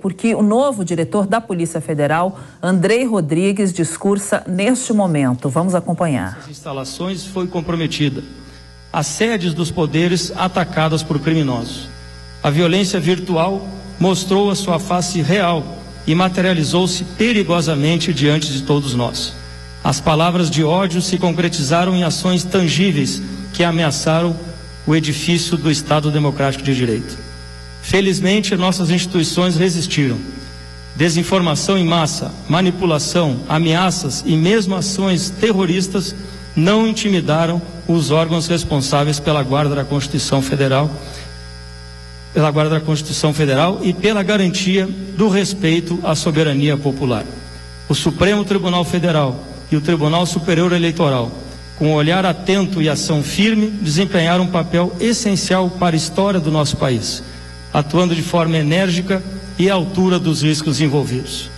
porque o novo diretor da Polícia Federal, Andrei Rodrigues, discursa neste momento. Vamos acompanhar. As instalações foi comprometida. As sedes dos poderes atacadas por criminosos. A violência virtual mostrou a sua face real e materializou-se perigosamente diante de todos nós. As palavras de ódio se concretizaram em ações tangíveis que ameaçaram o edifício do Estado Democrático de Direito. Felizmente, nossas instituições resistiram. Desinformação em massa, manipulação, ameaças e mesmo ações terroristas não intimidaram os órgãos responsáveis pela guarda da Constituição Federal, pela guarda da Constituição Federal e pela garantia do respeito à soberania popular. O Supremo Tribunal Federal e o Tribunal Superior Eleitoral, com olhar atento e ação firme, desempenharam um papel essencial para a história do nosso país atuando de forma enérgica e à altura dos riscos envolvidos.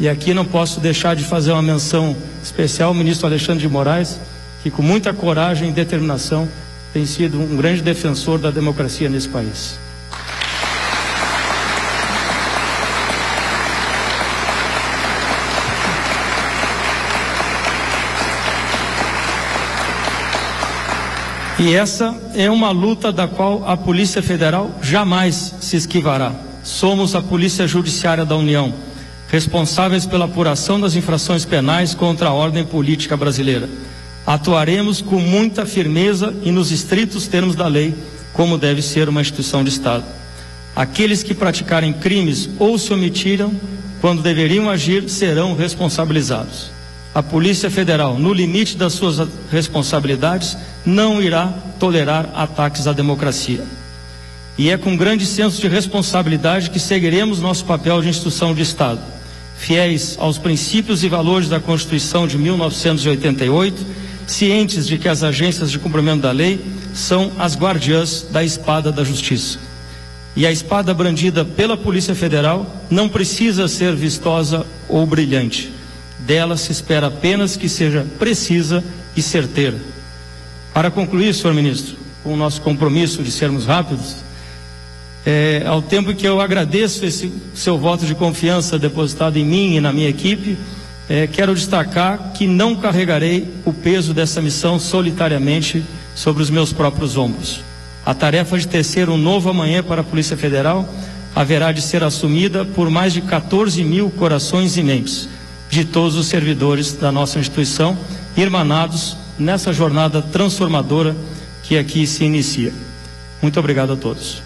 E aqui não posso deixar de fazer uma menção especial ao ministro Alexandre de Moraes, que com muita coragem e determinação tem sido um grande defensor da democracia nesse país. E essa é uma luta da qual a Polícia Federal jamais se esquivará. Somos a Polícia Judiciária da União, responsáveis pela apuração das infrações penais contra a ordem política brasileira. Atuaremos com muita firmeza e nos estritos termos da lei, como deve ser uma instituição de Estado. Aqueles que praticarem crimes ou se omitiram quando deveriam agir serão responsabilizados a Polícia Federal, no limite das suas responsabilidades, não irá tolerar ataques à democracia. E é com grande senso de responsabilidade que seguiremos nosso papel de instituição de Estado, fiéis aos princípios e valores da Constituição de 1988, cientes de que as agências de cumprimento da lei são as guardiãs da espada da justiça. E a espada brandida pela Polícia Federal não precisa ser vistosa ou brilhante dela se espera apenas que seja precisa e certeira. Para concluir, senhor ministro, com o nosso compromisso de sermos rápidos, é, ao tempo que eu agradeço esse seu voto de confiança depositado em mim e na minha equipe, é, quero destacar que não carregarei o peso dessa missão solitariamente sobre os meus próprios ombros. A tarefa de tecer um novo amanhã para a Polícia Federal haverá de ser assumida por mais de 14 mil corações e mentes de todos os servidores da nossa instituição, irmanados nessa jornada transformadora que aqui se inicia. Muito obrigado a todos.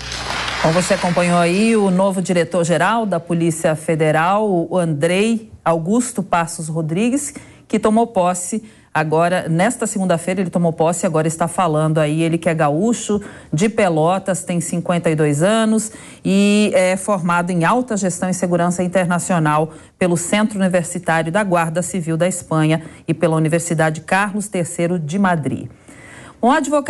Bom, você acompanhou aí o novo diretor-geral da Polícia Federal, o Andrei Augusto Passos Rodrigues, que tomou posse Agora, nesta segunda-feira, ele tomou posse, agora está falando aí. Ele que é gaúcho, de Pelotas, tem 52 anos e é formado em alta gestão e segurança internacional pelo Centro Universitário da Guarda Civil da Espanha e pela Universidade Carlos III de Madrid. Um advogado